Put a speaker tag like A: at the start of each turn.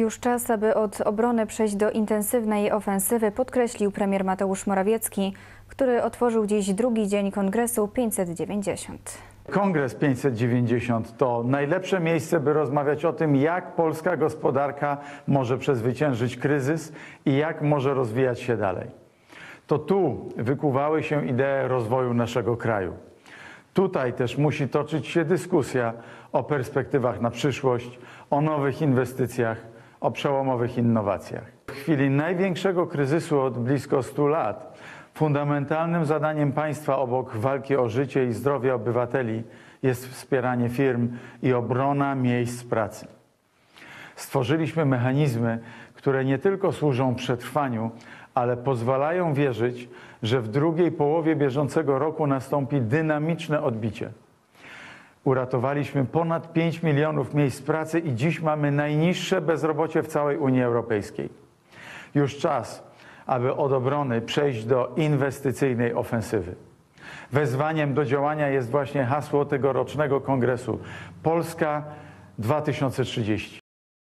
A: Już czas, aby od obrony przejść do intensywnej ofensywy, podkreślił premier Mateusz Morawiecki, który otworzył dziś drugi dzień Kongresu 590.
B: Kongres 590 to najlepsze miejsce, by rozmawiać o tym, jak polska gospodarka może przezwyciężyć kryzys i jak może rozwijać się dalej. To tu wykuwały się idee rozwoju naszego kraju. Tutaj też musi toczyć się dyskusja o perspektywach na przyszłość, o nowych inwestycjach, o przełomowych innowacjach. W chwili największego kryzysu od blisko 100 lat fundamentalnym zadaniem państwa obok walki o życie i zdrowie obywateli jest wspieranie firm i obrona miejsc pracy. Stworzyliśmy mechanizmy, które nie tylko służą przetrwaniu, ale pozwalają wierzyć, że w drugiej połowie bieżącego roku nastąpi dynamiczne odbicie. Uratowaliśmy ponad 5 milionów miejsc pracy i dziś mamy najniższe bezrobocie w całej Unii Europejskiej. Już czas, aby od obrony przejść do inwestycyjnej ofensywy. Wezwaniem do działania jest właśnie hasło tegorocznego kongresu Polska 2030.